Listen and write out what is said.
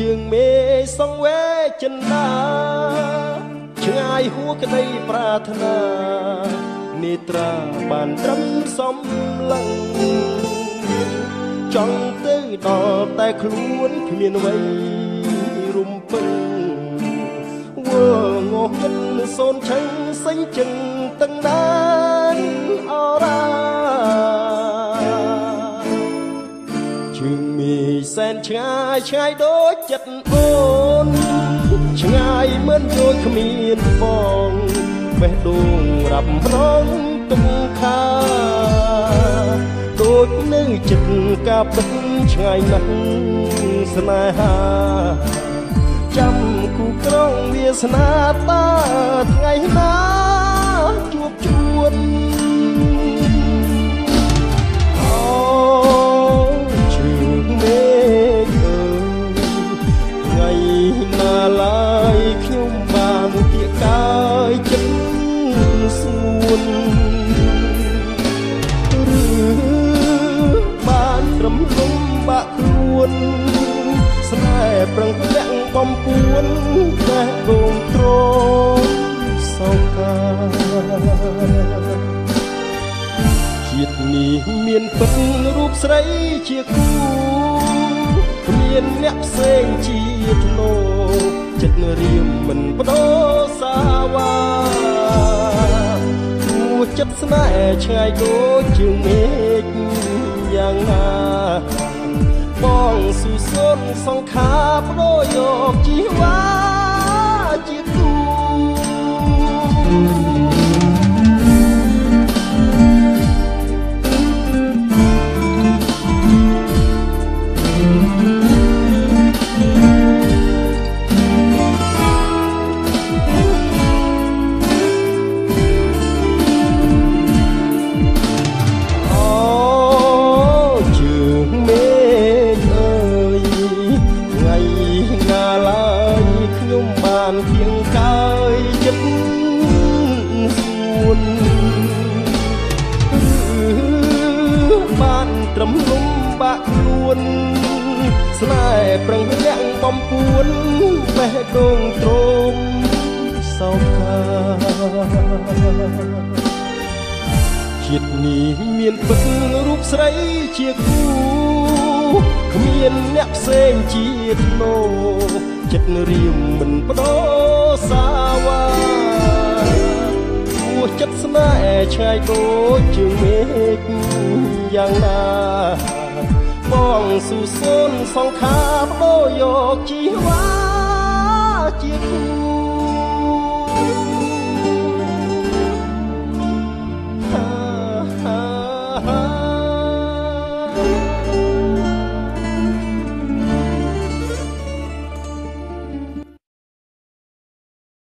ជើងមេសងវេចិនដាឆ្ងាយហួក្តីប្រាថ្នានេត្រាបានត្រឹមសំឡឹងចង់ទៅដល់តែខ្លួនគ្មានអ្វីរំពឹងវើងងឹតសូនឆឹងសេញចឹងទាំងដានអរ៉ា ជើងមីសែនឆ្ងាយឆ្ងាយដូចចិត្តអូន ឆ្ងាយមិនដូចគ្មានបងបេះដូងរាប់រងទុំខាដូចនៅចិត្តកាពិតឆ្ងាយណាស់ស្នេហាចាំគូក្រងវាសនាតាថ្ងៃណាជួបជួន បំពួនតែគងត្រសោកាជាតិនេះមានពិតរូបស្រីជាគូមានអ្នកផ្សេងជាធ្នោចិត្តរៀមមិនបដោសាវ៉ាគួចិត្តស្នេហ៍ឆ្ងាយដូចជាមេឃយ៉ាងណា បងស៊ូសូនសង្ខាបដូរយកជីវ៉ាជា បានធៀងកាយចិត្តសួនឬបានត្រឹមលំបាក់ខ្លួនស្នេហ៍ប្រឹងលាក់បំពួនបេះដូងទ្រមសោកាជាតិនេះមានពិតរូបស្រីជាគូគ្មានអ្នកផ្សេងជាធ្នោ ចិត្តរៀមមិនបដោសាវ៉ាពោះចិត្តស្នេហ៍ឆ្ងាយដូចជាមេឃយ៉ាងណាបងស៊ូសូនសង្ខារបដូរយកជីវ៉ាជាគូ